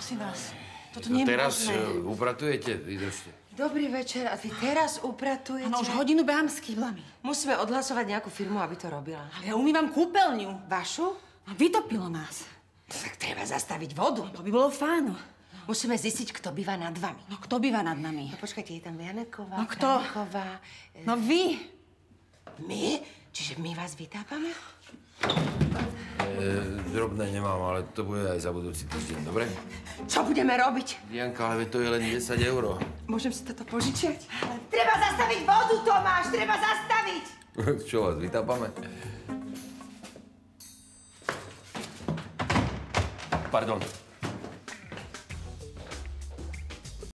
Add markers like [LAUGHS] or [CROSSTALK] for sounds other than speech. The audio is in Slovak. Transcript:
prosím vás. Toto To nie je teraz možné. e, upratujete? Vydržte. Dobrý večer, a vy teraz upratujete? Áno, už hodinu behám s kýblami. Musíme odhlasovať nejakú firmu, aby to robila. Ale ja umývam kúpeľňu. Vašu? A vytopilo nás. Tak treba zastaviť vodu. To by bolo fajn. Musíme zistiť, kto býva nad vami. No kto býva nad nami? No počkajte, je tam Janeková, No kto? Franková. e, No vy. My? Čiže my vás vytápame? Drobné nemám, ale to bude aj za budúci týždeň, dobre? Čo budeme robiť? Dianka, ale to je len 10 eur. Môžem si toto požičiať? Treba zastaviť vodu, Tomáš! Treba zastaviť! [LAUGHS] Čo vás, vytápame? Pardon,